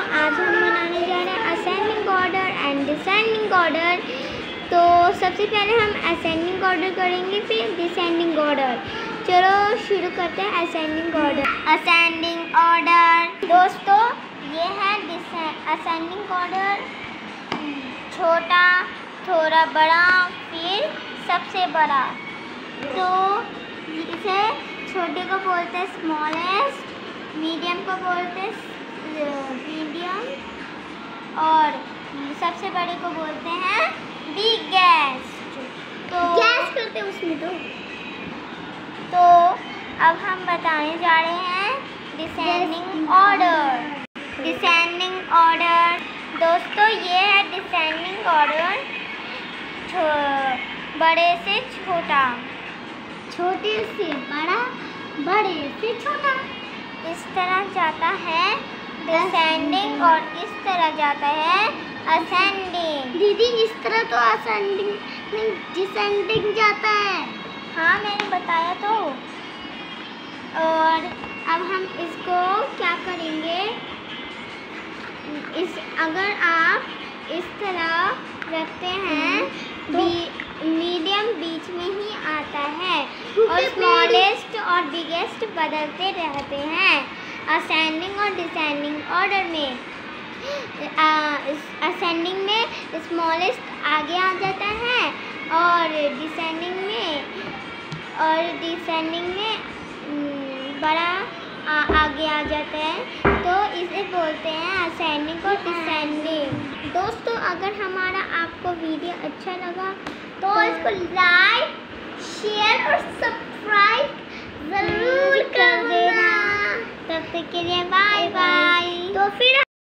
आज हम बनाने जा रहे हैं ascending order and descending order तो सबसे पहले हम असेंडिंग ऑर्डर करेंगे फिर डिसेंडिंग ऑर्डर चलो शुरू करते हैं असेंडिंग ऑर्डर असेंडिंग ऑर्डर दोस्तों ये है असेंडिंग ऑर्डर छोटा थोड़ा बड़ा फिर सबसे बड़ा. तो इसे छोटे को बोलते हैं स्मॉलेस्ट मीडियम को बोलते हैं सबसे बड़े को बोलते हैं बिगेस्ट तो गैस करते उसमें तो। तो अब हम बताने जा रहे हैं डिसेंडिंग ऑर्डर डिसेंडिंग ऑर्डर दोस्तों ये है डिसेंडिंग ऑर्डर बड़े से छोटा। छोटे से बड़ा बड़े से छोटा। इस तरह जाता है डिसेंडिंग और इस तरह जाता है असेंडिंग दीदी इस तरह तो असेंडिंग नहीं डिसेंडिंग जाता है। हाँ मैंने बताया तो। और अब हम इसको क्या करेंगे? इस अगर आप इस तरह रखते हैं तो मीडियम बीच में ही आता है। और स्मॉलेस्ट और बिगेस्ट बदलते रहते हैं। असेंडिंग और डिसेंडिंग ऑर्डर में। असेंडिंग में स्मॉलेस्ट आगे आ जाता है और डिसेंडिंग में और डिसेंडिंग में बड़ा आ, आगे आ जाता है। तो इसे बोलते हैं असेंडिंग और डिसेंडिंग दोस्तों अगर हमारा आपको वीडियो अच्छा लगा तो इसको लाइक शेयर